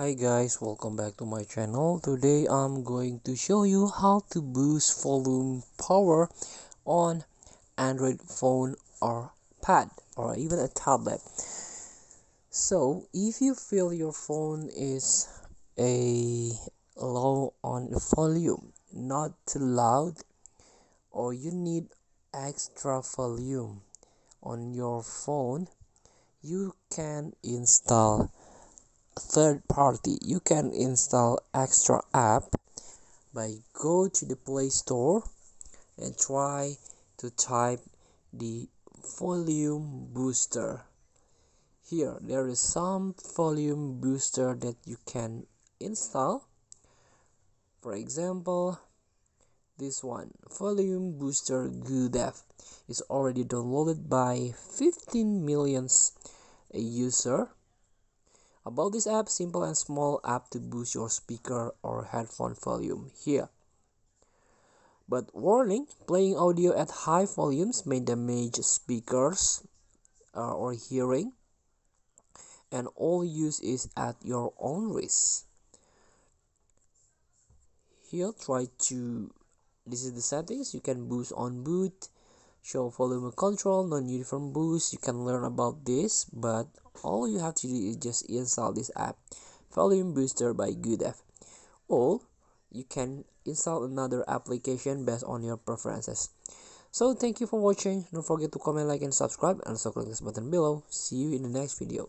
hi guys welcome back to my channel. Today i'm going to show you how to boost volume power on android phone or pad or even a tablet. So if you feel your phone is a low on volume not too loud or you need extra volume on your phone you can install third party. You can install extra app by go to the play store and try to type the volume booster. Here there is some volume booster that you can install. For example this one volume booster GoDev is already downloaded by 15 millions a user about this app, simple and small app to boost your speaker or headphone volume here. But warning, playing audio at high volumes may damage speakers uh, or hearing and all use is at your own risk. Here try to this is the settings you can boost on boot show volume control non-uniform boost you can learn about this but all you have to do is just install this app volume booster by GoDev or you can install another application based on your preferences. So thank you for watching. Don't forget to comment like and subscribe and also click this button below. See you in the next video